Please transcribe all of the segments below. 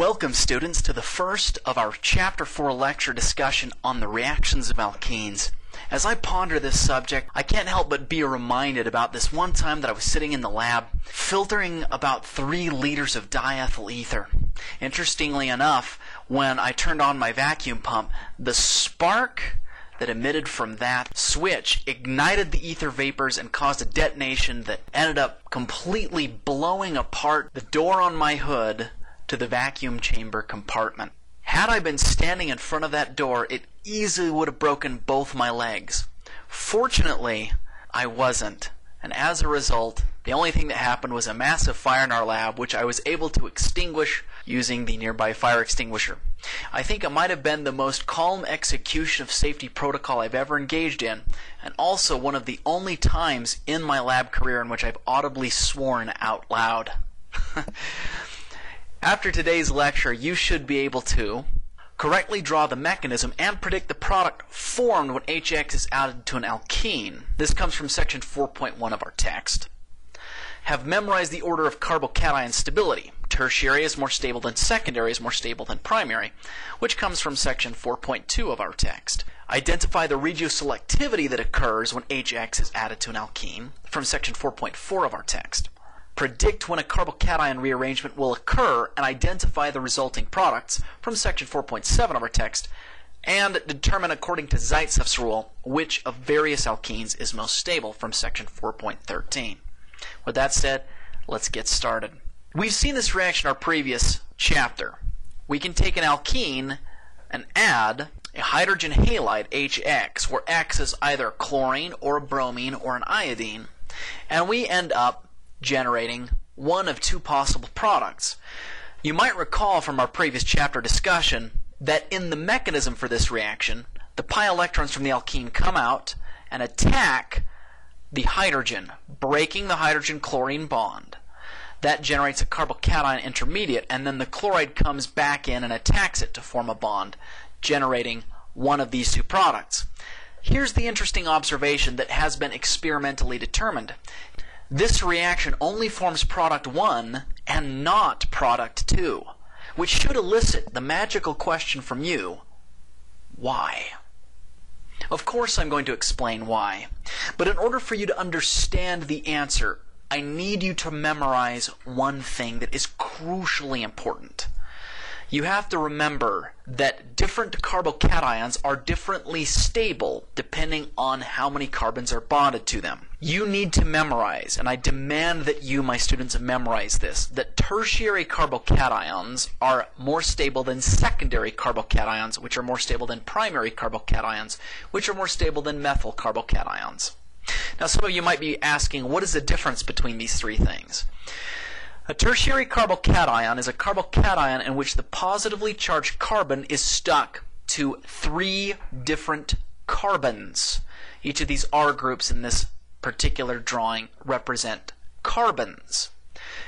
Welcome, students, to the first of our Chapter 4 lecture discussion on the reactions of alkenes. As I ponder this subject, I can't help but be reminded about this one time that I was sitting in the lab filtering about three liters of diethyl ether. Interestingly enough, when I turned on my vacuum pump, the spark that emitted from that switch ignited the ether vapors and caused a detonation that ended up completely blowing apart the door on my hood to the vacuum chamber compartment. Had I been standing in front of that door, it easily would have broken both my legs. Fortunately, I wasn't, and as a result, the only thing that happened was a massive fire in our lab, which I was able to extinguish using the nearby fire extinguisher. I think it might have been the most calm execution of safety protocol I've ever engaged in, and also one of the only times in my lab career in which I've audibly sworn out loud. After today's lecture, you should be able to correctly draw the mechanism and predict the product formed when HX is added to an alkene. This comes from section 4.1 of our text. Have memorized the order of carbocation stability. Tertiary is more stable than secondary is more stable than primary, which comes from section 4.2 of our text. Identify the regioselectivity that occurs when HX is added to an alkene from section 4.4 of our text predict when a carbocation rearrangement will occur and identify the resulting products from section 4.7 of our text, and determine according to Zaitsev's rule which of various alkenes is most stable from section 4.13. With that said, let's get started. We've seen this reaction in our previous chapter. We can take an alkene and add a hydrogen halide HX, where X is either chlorine or bromine or an iodine, and we end up generating one of two possible products. You might recall from our previous chapter discussion that in the mechanism for this reaction, the pi electrons from the alkene come out and attack the hydrogen, breaking the hydrogen chlorine bond. That generates a carbocation intermediate, and then the chloride comes back in and attacks it to form a bond, generating one of these two products. Here's the interesting observation that has been experimentally determined. This reaction only forms product 1 and not product 2, which should elicit the magical question from you why? Of course, I'm going to explain why. But in order for you to understand the answer, I need you to memorize one thing that is crucially important you have to remember that different carbocations are differently stable depending on how many carbons are bonded to them. You need to memorize, and I demand that you, my students, memorize this, that tertiary carbocations are more stable than secondary carbocations, which are more stable than primary carbocations, which are more stable than methyl carbocations. Now, some of you might be asking, what is the difference between these three things? A tertiary carbocation is a carbocation in which the positively charged carbon is stuck to three different carbons. Each of these R groups in this particular drawing represent carbons.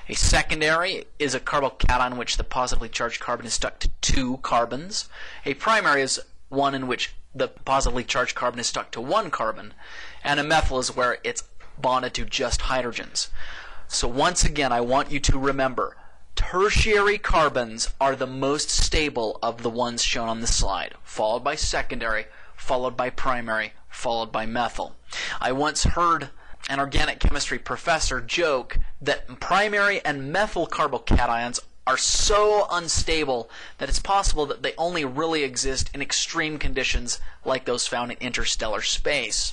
A secondary is a carbocation in which the positively charged carbon is stuck to two carbons. A primary is one in which the positively charged carbon is stuck to one carbon. And a methyl is where it's bonded to just hydrogens. So once again, I want you to remember tertiary carbons are the most stable of the ones shown on the slide, followed by secondary, followed by primary, followed by methyl. I once heard an organic chemistry professor joke that primary and methyl carbocations are so unstable that it's possible that they only really exist in extreme conditions like those found in interstellar space.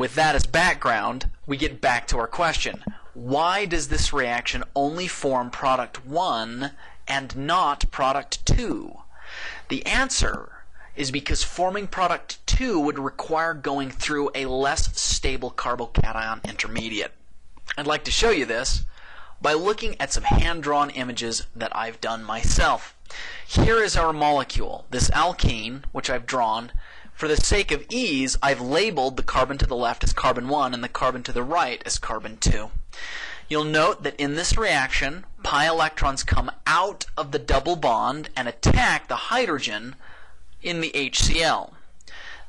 With that as background, we get back to our question. Why does this reaction only form product 1 and not product 2? The answer is because forming product 2 would require going through a less stable carbocation intermediate. I'd like to show you this by looking at some hand-drawn images that I've done myself. Here is our molecule, this alkene, which I've drawn, for the sake of ease, I've labeled the carbon to the left as carbon 1 and the carbon to the right as carbon 2. You'll note that in this reaction, pi electrons come out of the double bond and attack the hydrogen in the HCl.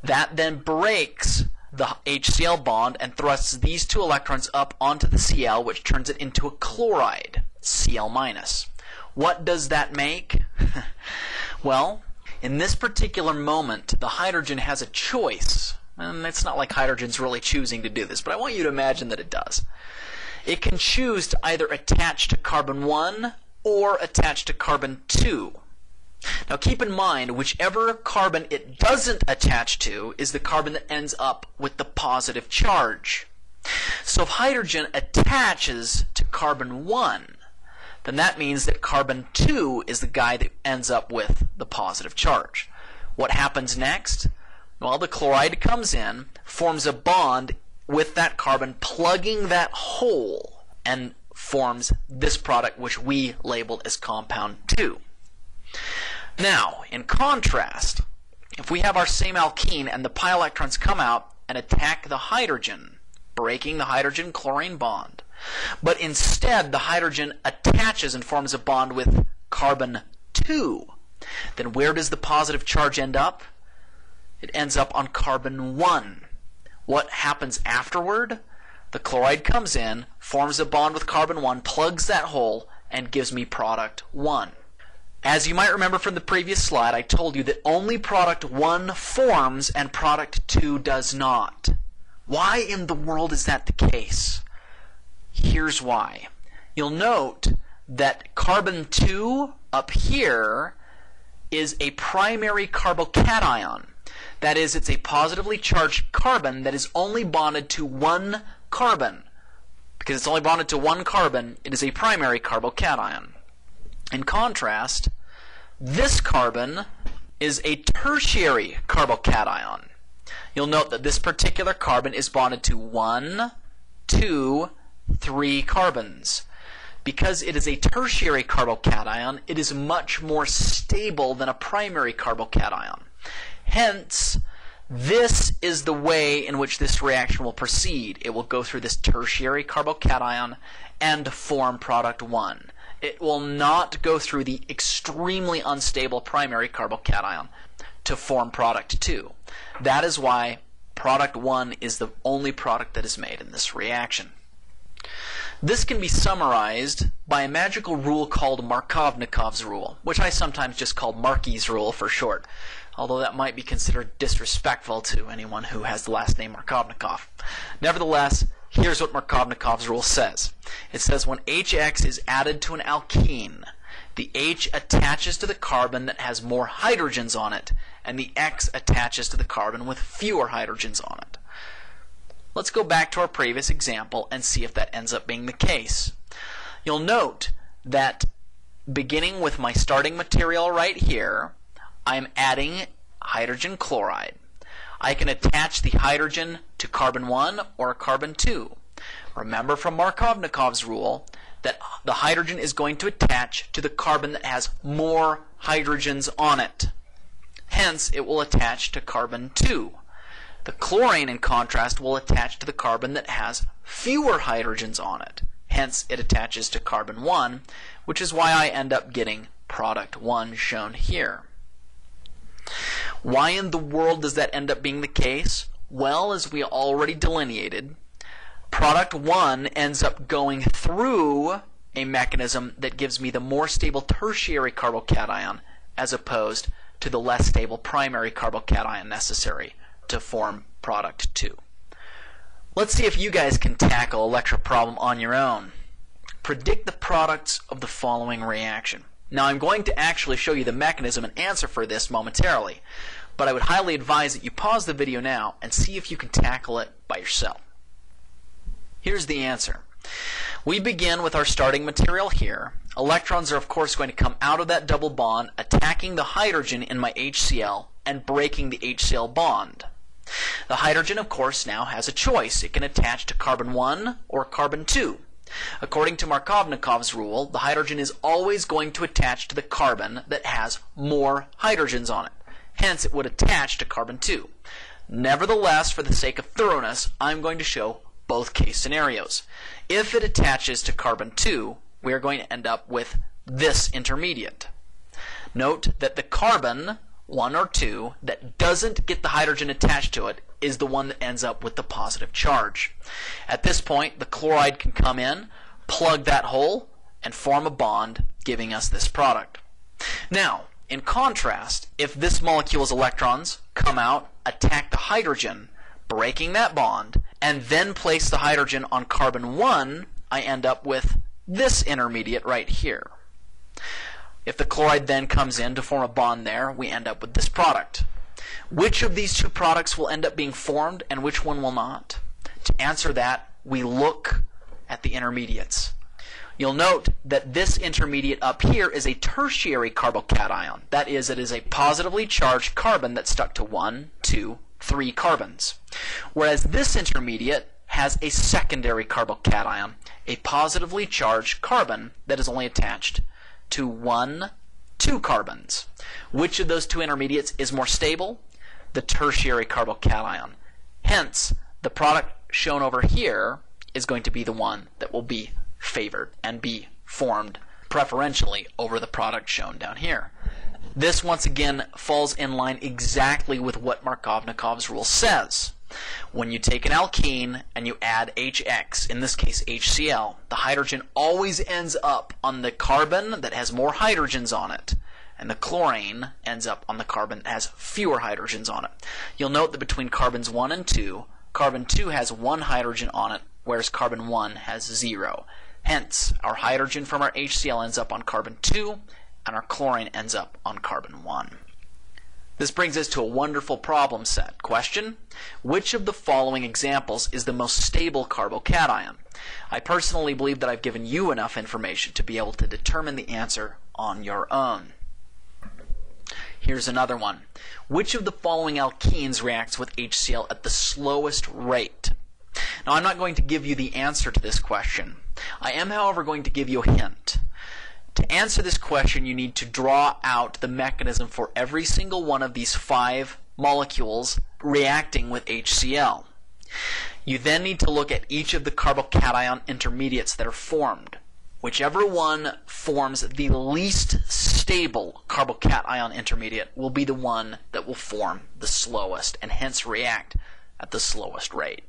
That then breaks the HCl bond and thrusts these two electrons up onto the Cl, which turns it into a chloride, Cl-. What does that make? well, in this particular moment, the hydrogen has a choice. And it's not like hydrogen's really choosing to do this, but I want you to imagine that it does. It can choose to either attach to carbon 1 or attach to carbon 2. Now keep in mind, whichever carbon it doesn't attach to is the carbon that ends up with the positive charge. So if hydrogen attaches to carbon 1, then that means that carbon 2 is the guy that ends up with the positive charge. What happens next? Well, the chloride comes in, forms a bond with that carbon, plugging that hole, and forms this product which we labeled as compound 2. Now, in contrast, if we have our same alkene and the pi electrons come out and attack the hydrogen, breaking the hydrogen chlorine bond, but instead the hydrogen attaches and forms a bond with carbon 2, then where does the positive charge end up? It ends up on carbon 1. What happens afterward? The chloride comes in, forms a bond with carbon 1, plugs that hole, and gives me product 1. As you might remember from the previous slide, I told you that only product 1 forms and product 2 does not. Why in the world is that the case? Here's why. You'll note that carbon 2 up here is a primary carbocation. That is, it's a positively charged carbon that is only bonded to one carbon. Because it's only bonded to one carbon, it is a primary carbocation. In contrast, this carbon is a tertiary carbocation. You'll note that this particular carbon is bonded to one, two, three carbons. Because it is a tertiary carbocation, it is much more stable than a primary carbocation. Hence, this is the way in which this reaction will proceed. It will go through this tertiary carbocation and form product 1 it will not go through the extremely unstable primary carbocation to form product 2. That is why product 1 is the only product that is made in this reaction. This can be summarized by a magical rule called Markovnikov's rule, which I sometimes just call Marky's rule for short, although that might be considered disrespectful to anyone who has the last name Markovnikov. Nevertheless, Here's what Markovnikov's rule says. It says when HX is added to an alkene, the H attaches to the carbon that has more hydrogens on it, and the X attaches to the carbon with fewer hydrogens on it. Let's go back to our previous example and see if that ends up being the case. You'll note that beginning with my starting material right here, I'm adding hydrogen chloride. I can attach the hydrogen to carbon 1 or carbon 2. Remember from Markovnikov's rule that the hydrogen is going to attach to the carbon that has more hydrogens on it. Hence, it will attach to carbon 2. The chlorine, in contrast, will attach to the carbon that has fewer hydrogens on it. Hence, it attaches to carbon 1, which is why I end up getting product 1 shown here. Why in the world does that end up being the case? Well, as we already delineated, product 1 ends up going through a mechanism that gives me the more stable tertiary carbocation as opposed to the less stable primary carbocation necessary to form product 2. Let's see if you guys can tackle a lecture problem on your own. Predict the products of the following reaction. Now I'm going to actually show you the mechanism and answer for this momentarily, but I would highly advise that you pause the video now and see if you can tackle it by yourself. Here's the answer. We begin with our starting material here. Electrons are of course going to come out of that double bond, attacking the hydrogen in my HCl and breaking the HCl bond. The hydrogen of course now has a choice. It can attach to carbon 1 or carbon 2. According to Markovnikov's rule, the hydrogen is always going to attach to the carbon that has more hydrogens on it. Hence, it would attach to carbon 2. Nevertheless, for the sake of thoroughness, I'm going to show both case scenarios. If it attaches to carbon 2, we are going to end up with this intermediate. Note that the carbon, 1 or 2, that doesn't get the hydrogen attached to it is the one that ends up with the positive charge. At this point, the chloride can come in, plug that hole, and form a bond, giving us this product. Now, in contrast, if this molecule's electrons come out, attack the hydrogen, breaking that bond, and then place the hydrogen on carbon 1, I end up with this intermediate right here. If the chloride then comes in to form a bond there, we end up with this product. Which of these two products will end up being formed and which one will not? To answer that, we look at the intermediates. You'll note that this intermediate up here is a tertiary carbocation. That is, it is a positively charged carbon that's stuck to one, two, three carbons. Whereas this intermediate has a secondary carbocation, a positively charged carbon that is only attached to one, two carbons. Which of those two intermediates is more stable? The tertiary carbocation. Hence, the product shown over here is going to be the one that will be favored and be formed preferentially over the product shown down here. This once again falls in line exactly with what Markovnikov's rule says. When you take an alkene and you add HX, in this case HCl, the hydrogen always ends up on the carbon that has more hydrogens on it, and the chlorine ends up on the carbon that has fewer hydrogens on it. You'll note that between carbons 1 and 2, carbon 2 has one hydrogen on it, whereas carbon 1 has zero. Hence, our hydrogen from our HCl ends up on carbon 2, and our chlorine ends up on carbon 1. This brings us to a wonderful problem set. Question Which of the following examples is the most stable carbocation? I personally believe that I've given you enough information to be able to determine the answer on your own. Here's another one. Which of the following alkenes reacts with HCl at the slowest rate? Now, I'm not going to give you the answer to this question. I am, however, going to give you a hint. To answer this question, you need to draw out the mechanism for every single one of these five molecules reacting with HCl. You then need to look at each of the carbocation intermediates that are formed. Whichever one forms the least stable carbocation intermediate will be the one that will form the slowest and hence react at the slowest rate.